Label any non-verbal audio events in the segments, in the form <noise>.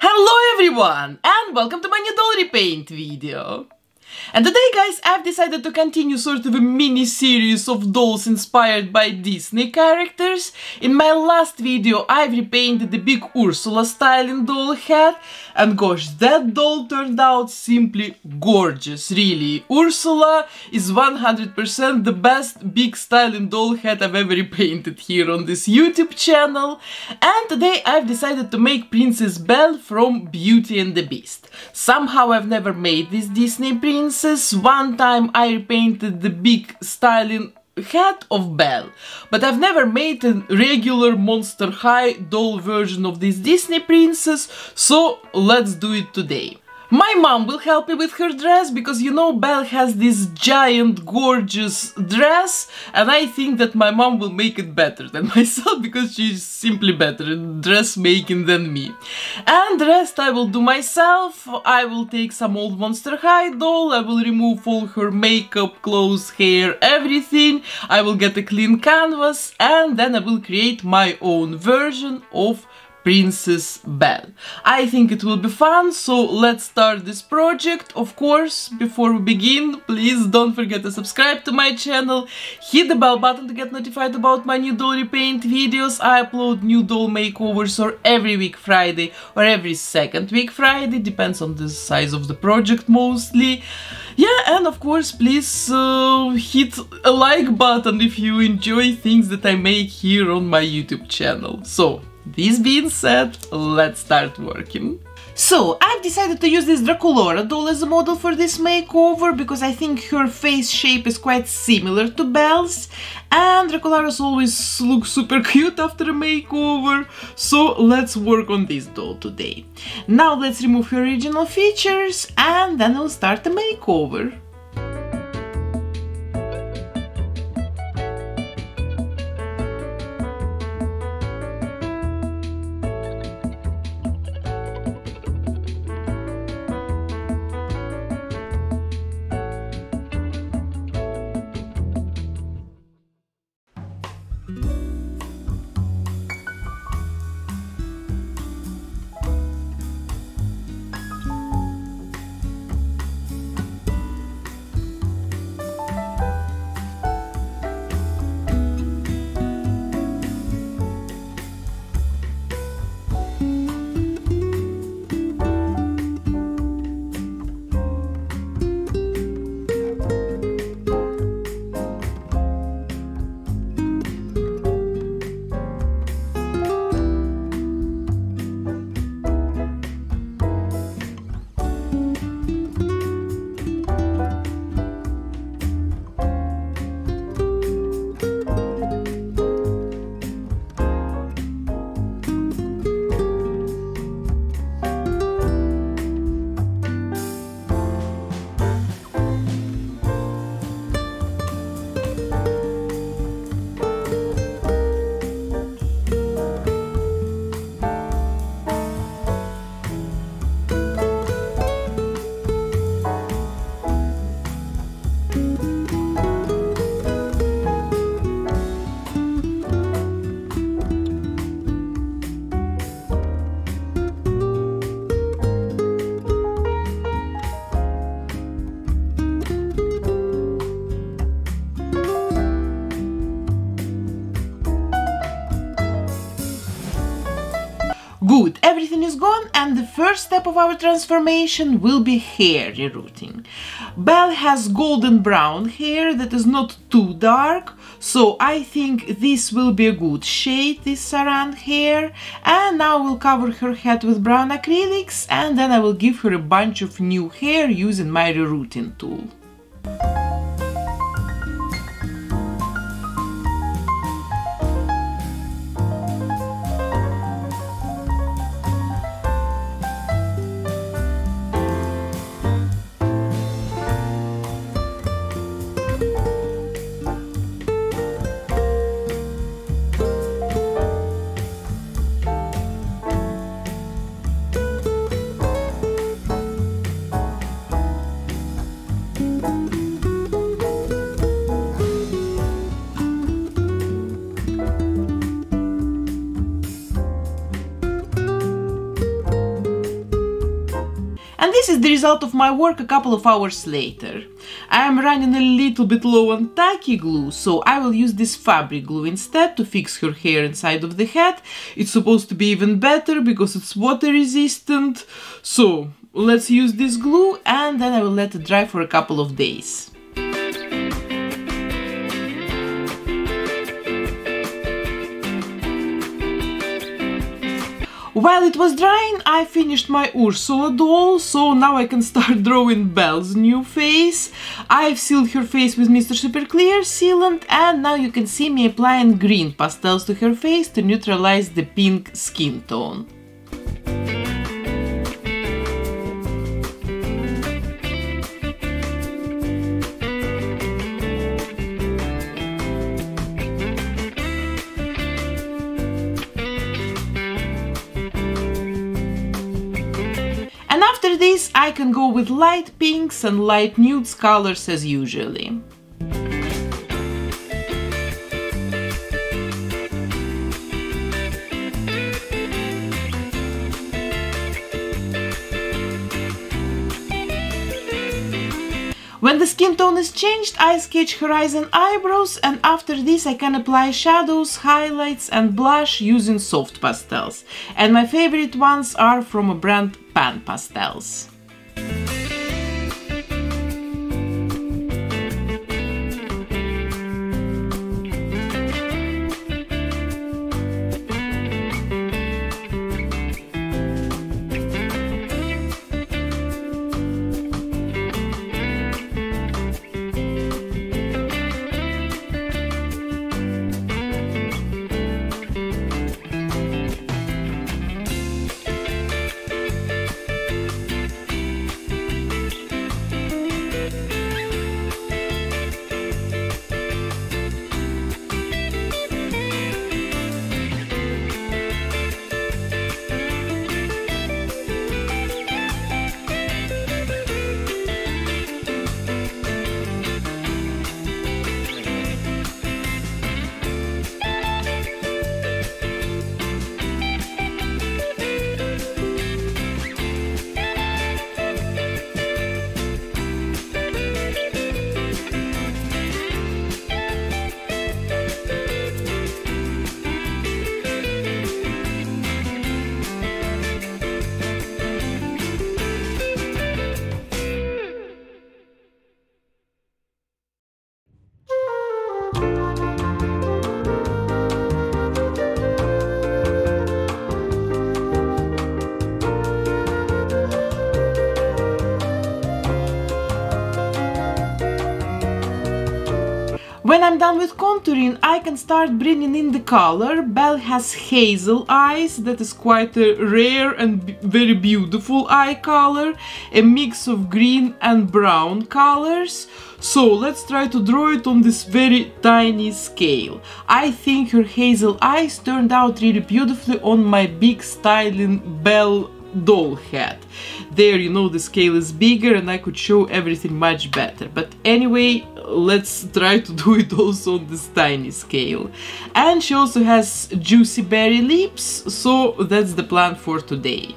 Hello everyone and welcome to my new doll repaint video. And today guys I've decided to continue sort of a mini series of dolls inspired by Disney characters. In my last video I've repainted the big Ursula styling doll head and gosh that doll turned out simply gorgeous really. Ursula is 100% the best big styling doll head I've ever repainted here on this YouTube channel and today I've decided to make Princess Belle from Beauty and the Beast. Somehow I've never made this Disney princess. One time I repainted the big styling head of Belle, but I've never made a regular Monster High doll version of this Disney princess, so let's do it today. My mom will help me with her dress because you know Belle has this giant gorgeous dress and I think that my mom will make it better than <laughs> myself because she's simply better at dressmaking than me. And the rest I will do myself. I will take some old Monster High doll, I will remove all her makeup, clothes, hair, everything. I will get a clean canvas and then I will create my own version of Princess Belle. I think it will be fun, so let's start this project. Of course, before we begin, please don't forget to subscribe to my channel, hit the bell button to get notified about my new doll repaint videos. I upload new doll makeovers or every week Friday or every second week Friday, depends on the size of the project mostly. Yeah, and of course, please uh, hit a like button if you enjoy things that I make here on my YouTube channel. So, this being said, let's start working. So, I've decided to use this Draculaura doll as a model for this makeover because I think her face shape is quite similar to Belle's and Draculauras always look super <laughs> cute after a makeover, so let's work on this doll today. Now let's remove her original features and then we'll start the makeover. Gone and the first step of our transformation will be hair rerouting. Belle has golden brown hair that is not too dark, so I think this will be a good shade, this saran hair. And now we'll cover her head with brown acrylics and then I will give her a bunch of new hair using my rerouting tool. And this is the result of my work a couple of hours later. I am running a little bit low on tacky glue, so I will use this fabric glue instead to fix her hair inside of the hat. It's supposed to be even better because it's water resistant. So let's use this glue and then I will let it dry for a couple of days. While it was drying, I finished my Ursula doll, so now I can start <laughs> drawing Belle's new face. I've sealed her face with Mr. Super Clear sealant and now you can see me applying green pastels to her face to neutralize the pink skin tone. After this I can go with light pinks and light nudes colors as usually. When the skin tone is changed, I sketch horizon eyebrows and after this I can apply shadows, highlights and blush using soft pastels. And my favorite ones are from a brand Pan Pastels. When I'm done with contouring, I can start bringing in the color. Belle has hazel eyes, that is quite a rare and very beautiful eye color, a mix of green and brown colors. So let's try to draw it on this very tiny scale. I think her hazel eyes turned out really beautifully on my big styling Belle doll head. There, you know, the scale is bigger and I could show everything much better. But anyway, let's try to do it also on this tiny scale. And she also has juicy berry lips, so that's the plan for today.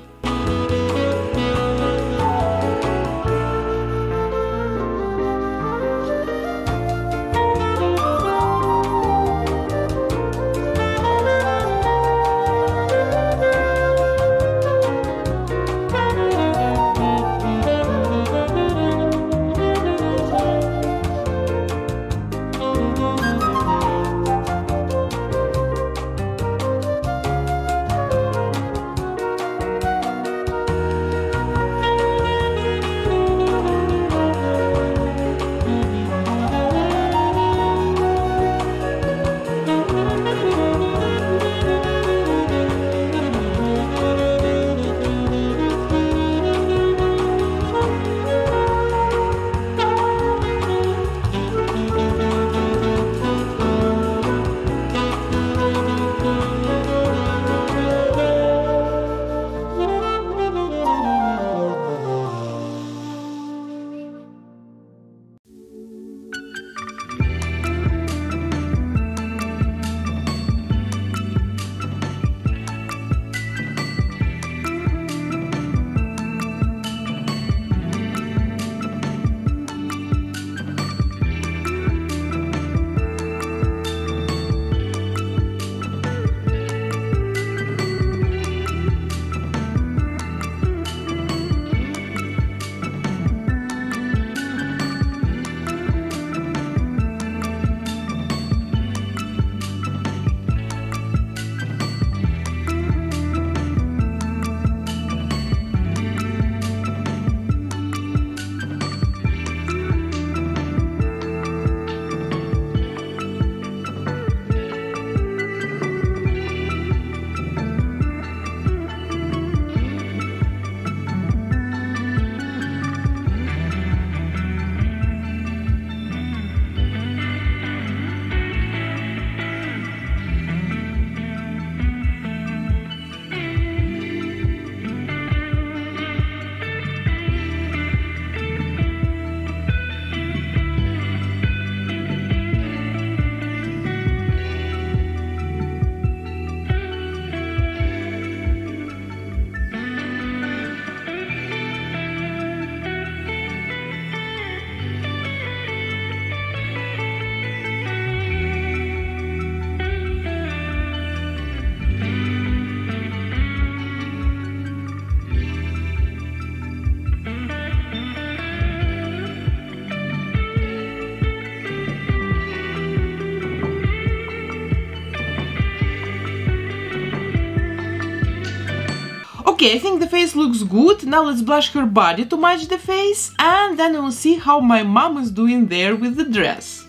Okay, I think the face looks good. Now let's blush her body to match the face and then we'll see how my mom is doing there with the dress.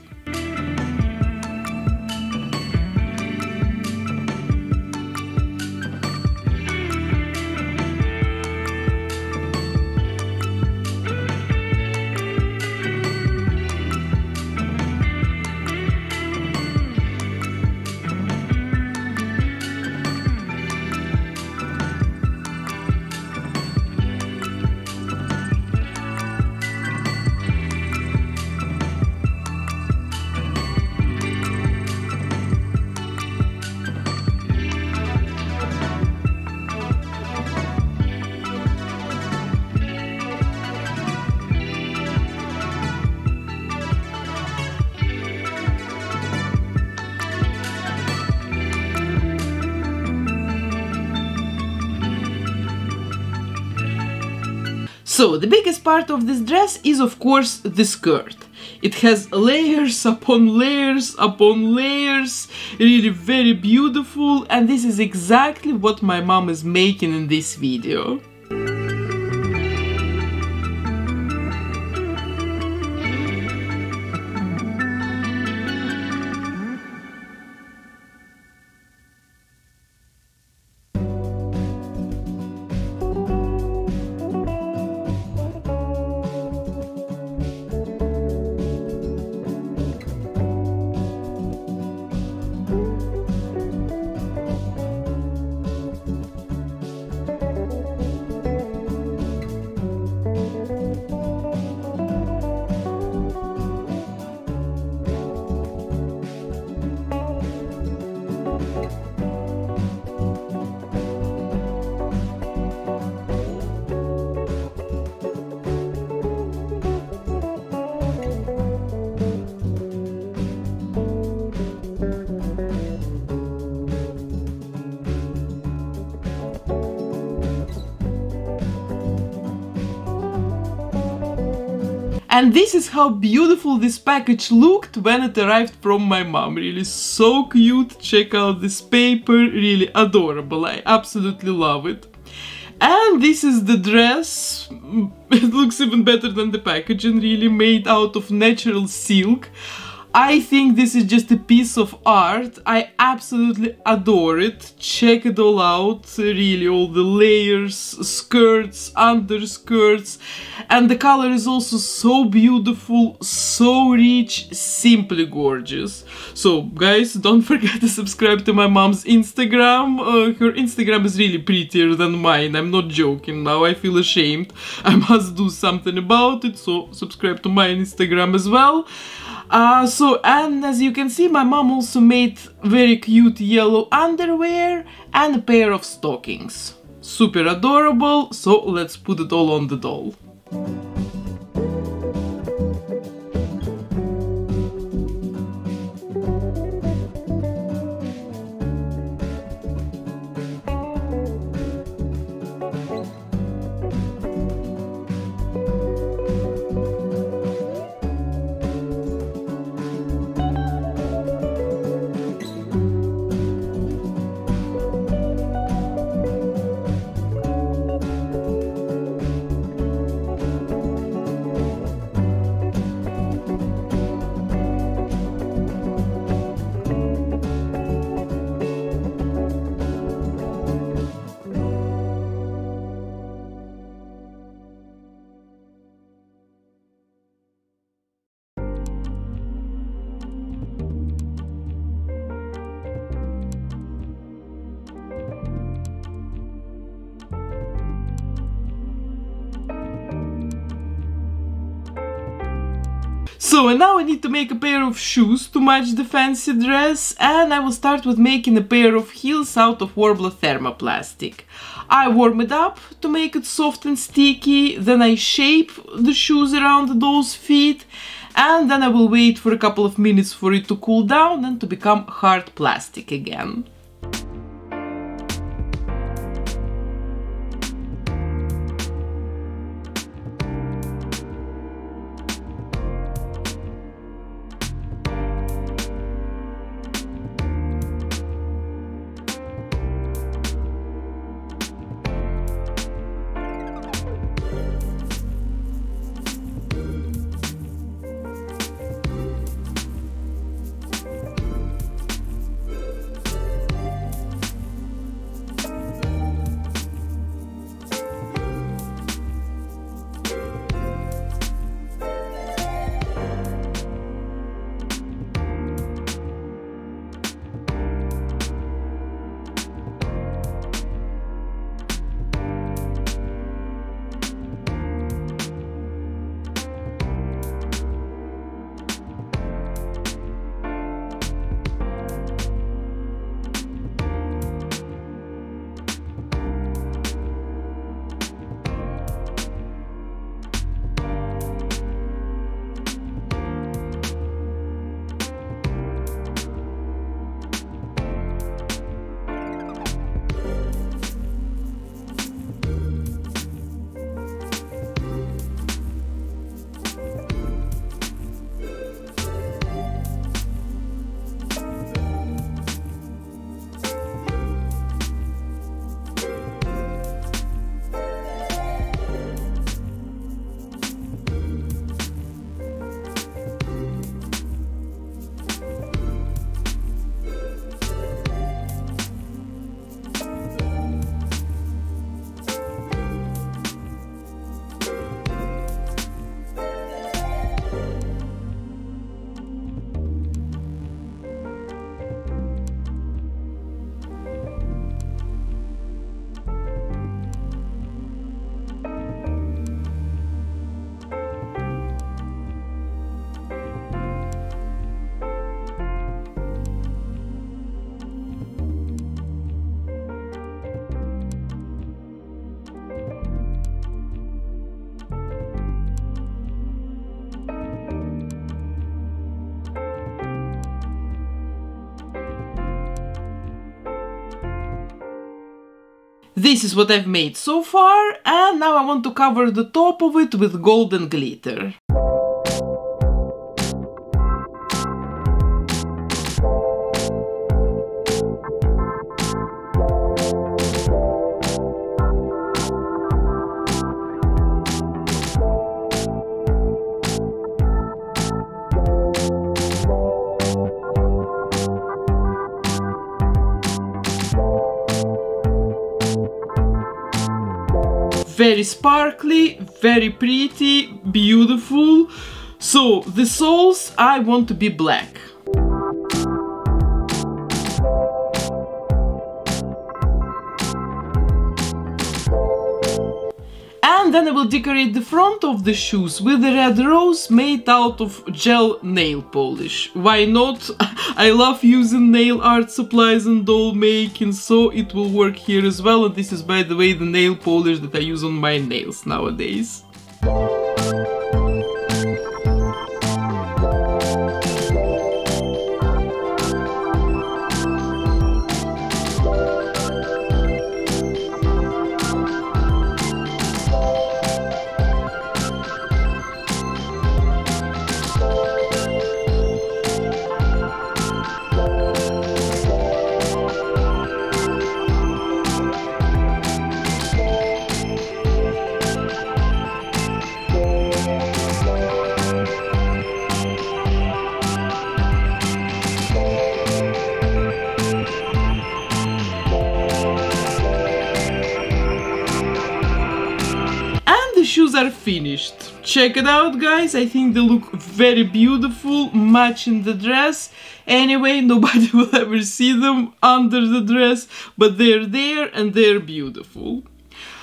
So the biggest part of this dress is of course the skirt. It has layers upon layers upon layers, really very beautiful and this is exactly what my mom is making in this video. And this is how beautiful this package looked when it arrived from my mom. Really so cute. Check out this paper. Really adorable. I absolutely love it. And this is the dress. <laughs> It looks even better than the packaging. Really made out of natural silk. I think this is just a piece of art. I absolutely adore it. Check it all out. Really, all the layers, skirts, underskirts. And the color is also so beautiful, so rich, simply gorgeous. So, guys, don't <laughs> forget to subscribe to my mom's Instagram. Uh, her Instagram is really prettier than mine. I'm not joking now. I feel ashamed. <laughs> I must do something about it. So, subscribe to my Instagram as well. Uh, so, and as you can see, my mom also made very cute yellow underwear and a pair of stockings. Super adorable, so let's put it all on the doll. So and now I need to make a pair of shoes to match the fancy dress and I will start with making a pair of heels out of Worbla thermoplastic. I warm it up to make it soft and sticky, then I shape the shoes around those feet and then I will wait for a couple of minutes for it to cool down and to become hard plastic again. This is what I've made so far, and now I want to cover the top of it with golden glitter. Very sparkly, very pretty, beautiful. So the soles I want to be black. And then I will decorate the front of the shoes with a red rose made out of gel nail polish. Why not? <laughs> I love using nail art supplies and doll making, so it will work here as well. And this is by the way the nail polish that I use on my nails nowadays. Check it out guys, I think they look very beautiful, matching the dress. Anyway, <laughs> nobody will ever see them under the dress, but they're there and they're beautiful.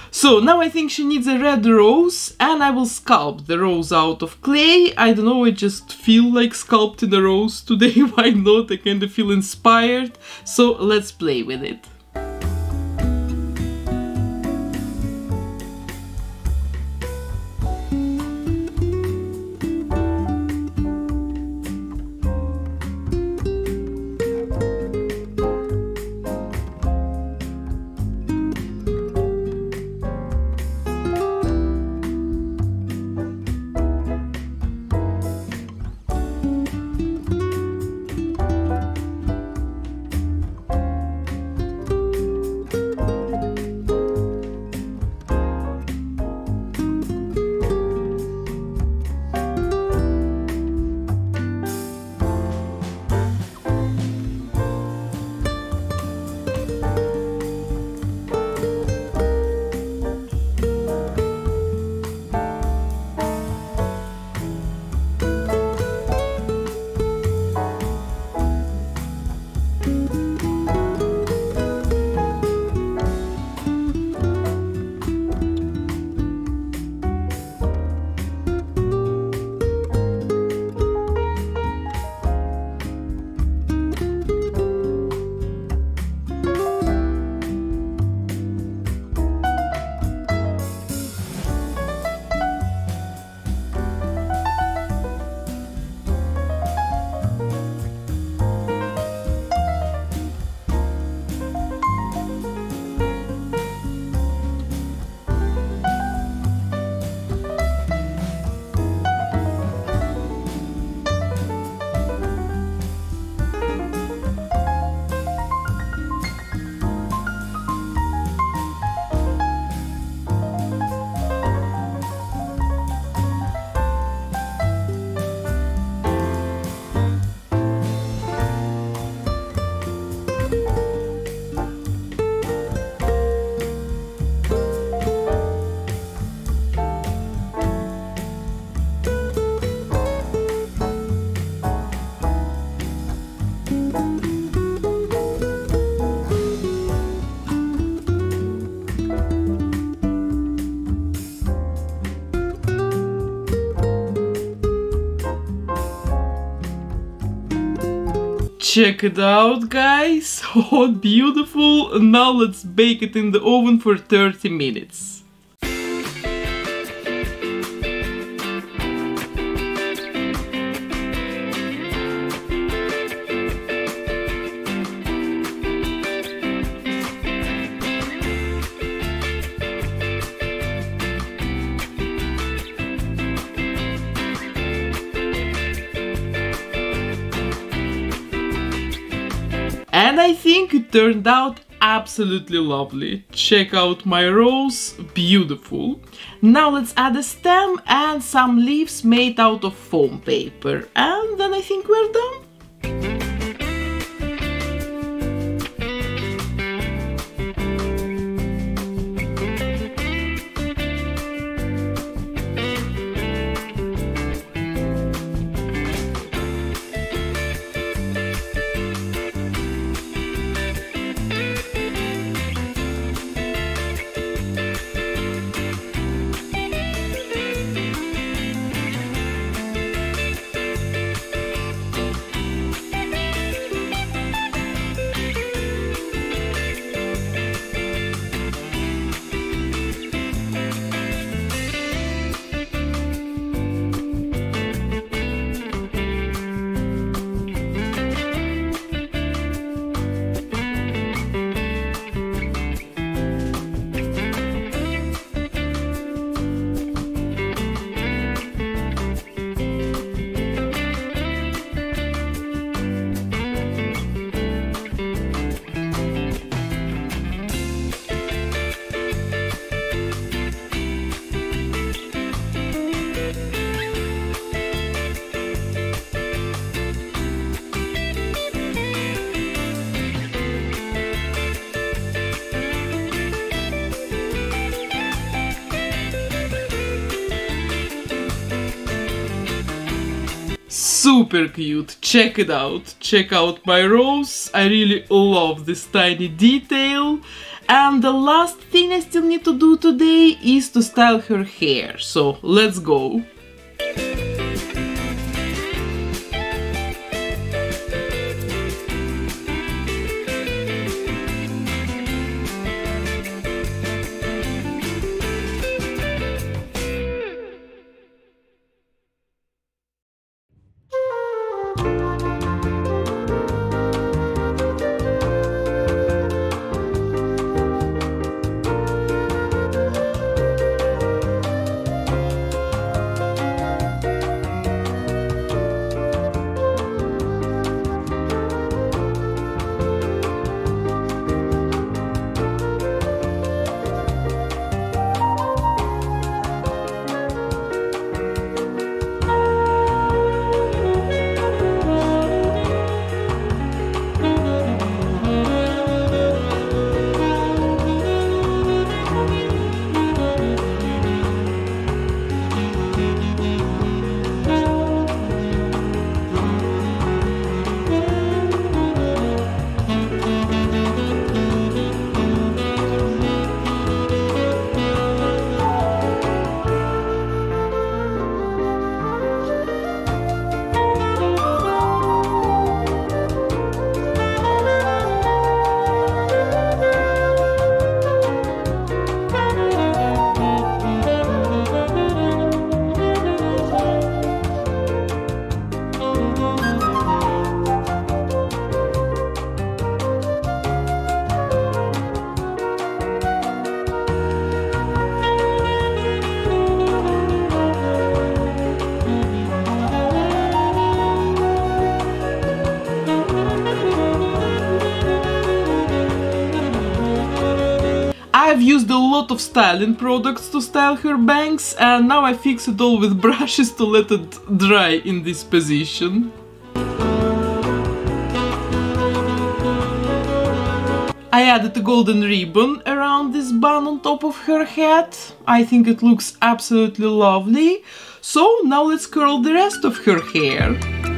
So now I think she needs a red rose and I will sculpt the rose out of clay. I don't know, I just feel like sculpting a rose <laughs> today, why not? I kind of feel inspired. So let's play with it. Check it out guys, <laughs> oh beautiful, now let's bake it in the oven for 30 minutes. I think it turned out absolutely lovely. Check out my rose, beautiful. Now let's add a stem and some leaves made out of foam paper. And then I think we're done. Super cute. Check it out. Check out my rose. I really love this tiny detail. And the last thing i still need to do today is to style her hair. So let's go of styling products to style her bangs and now I fix it all with <laughs> brushes to let it dry in this position. I added a golden ribbon around this bun on top of her head. I think it looks absolutely lovely. So now let's curl the rest of her hair.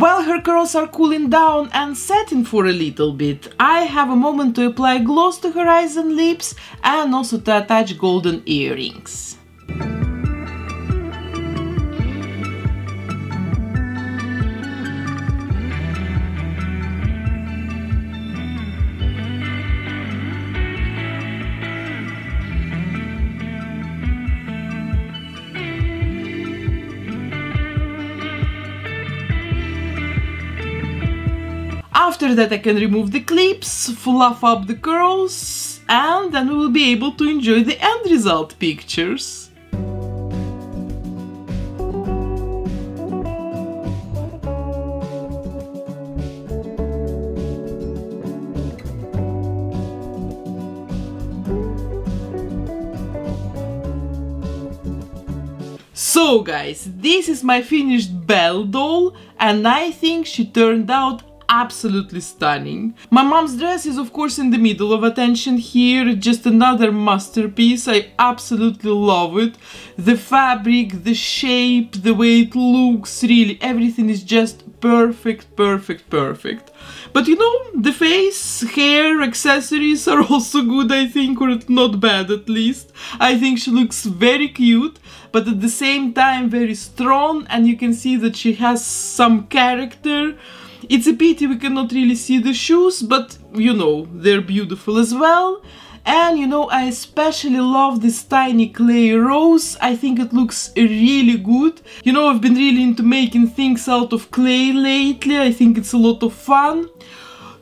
While her curls are cooling down and setting for a little bit, I have a moment to apply gloss to her eyes and lips and also to attach golden earrings. After that I can remove the clips, fluff up the curls and then we will be able to enjoy the end result pictures. So guys, this is my finished Belle doll and I think she turned out absolutely stunning. My mom's dress is of course in the middle of attention here, just another masterpiece, I absolutely love it. The fabric, the shape, the way it looks, really everything is just perfect, perfect, perfect. But you know, the face, hair, accessories are <laughs> also good I think, or not bad at least. I think she looks very cute, but at the same time very strong and you can see that she has some character. It's a pity we cannot really see the shoes, but you know, they're beautiful as well. And you know, I especially love this tiny clay rose. I think it looks really good. You know, I've been really into making things out of clay lately. I think it's a lot of fun.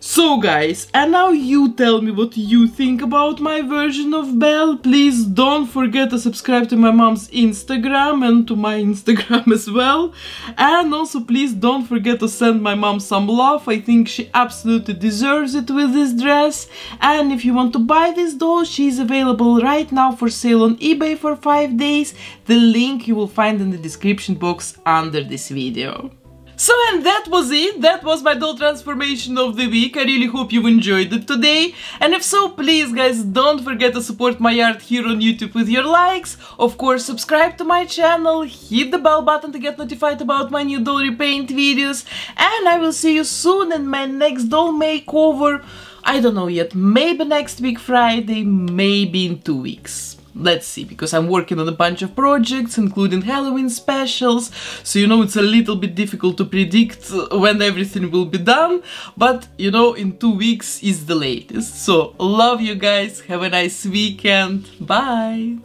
So guys, and now you tell me what you think about my version of Belle. Please don't forget to subscribe to my mom's Instagram and to my <laughs> Instagram as well. And also please don't forget to send my mom some love. I think she absolutely deserves it with this dress. And if you want to buy this doll, she's available right now for sale on eBay for 5 days. The link you will find in the description box under this video. So and that was it, that was my doll transformation of the week, I really hope you enjoyed it today, and if so, please guys, don't forget to support my art here on YouTube with your likes, of course subscribe to my channel, hit the bell button to get notified about my new doll repaint videos, and I will see you soon in my next doll makeover, I don't know yet, maybe next week Friday, maybe in two weeks let's see, because I'm working on a bunch of projects, including Halloween specials, so you know it's a little bit difficult to predict when everything will be done, but you know in two weeks is the latest. So love you guys, have a nice weekend, bye!